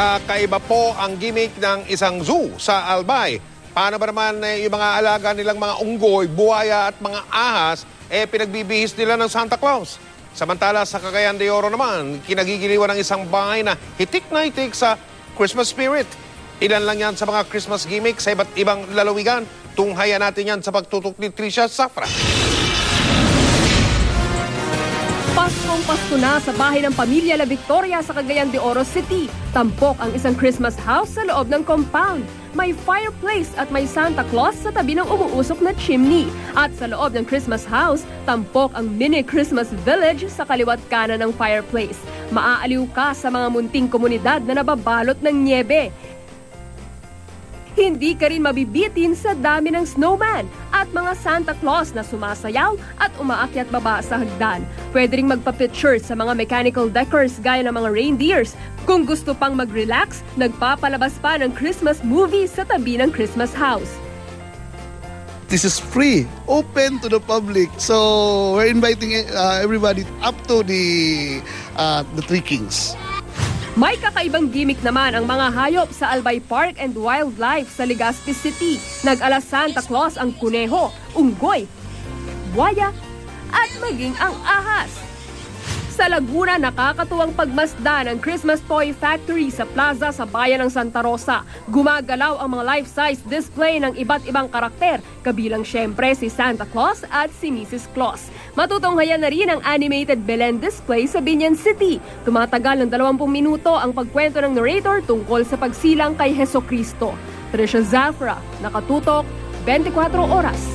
Kakaiba po ang gimmick ng isang zoo sa Albay. Paano ba naman eh, yung mga alaga nilang mga unggoy, buhaya at mga ahas, eh pinagbibihis nila ng Santa Claus? Samantala sa Cagayan de Oro naman, kinagigiliwan ng isang bahay na hitik na hitik sa Christmas spirit. Ilan lang yan sa mga Christmas gimmick sa iba't ibang lalawigan. Tunghayan natin yan sa pagtutok ni Tricia Safra. Paskong Pasko na sa bahay ng pamilya La Victoria sa Cagayan de Oro City. Tampok ang isang Christmas house sa loob ng compound. May fireplace at may Santa Claus sa tabi ng umuusok na chimney. At sa loob ng Christmas house, tampok ang mini Christmas village sa kaliwat kanan ng fireplace. Maaaliw ka sa mga munting komunidad na nababalot ng niebe. Hindi ka rin mabibitin sa dami ng snowman at mga Santa Claus na sumasayaw at umaakyat baba sa hagdan. Pwede rin magpa-picture sa mga mechanical decors gaya ng mga reindeers. Kung gusto pang mag-relax, nagpapalabas pa ng Christmas movie sa tabi ng Christmas house. this is free, open to the public. So we're inviting uh, everybody up to the uh, the Three Kings. May kakaibang gimmick naman ang mga hayop sa Albay Park and Wildlife sa Legazpi City. Nag-ala Santa Claus ang kuneho, unggoy, buwaya, at maging ang ahas. Sa Laguna, nakakatuwang pagmasda ng Christmas Toy Factory sa plaza sa bayan ng Santa Rosa. Gumagalaw ang mga life-size display ng iba't ibang karakter, kabilang syempre si Santa Claus at si Mrs. Claus. Matutunghayan na rin ang animated Belen display sa Binyan City. Tumatagal ng 20 minuto ang pagkwento ng narrator tungkol sa pagsilang kay Heso Kristo. Trisha Zafra, nakatutok, 24 oras.